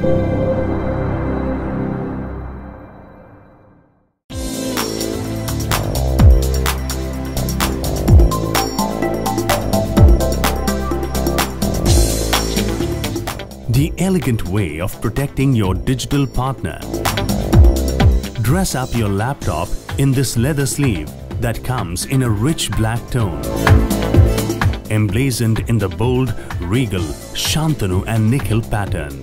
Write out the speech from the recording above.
The elegant way of protecting your digital partner. Dress up your laptop in this leather sleeve that comes in a rich black tone. Emblazoned in the bold, regal, Shantanu and Nikhil pattern.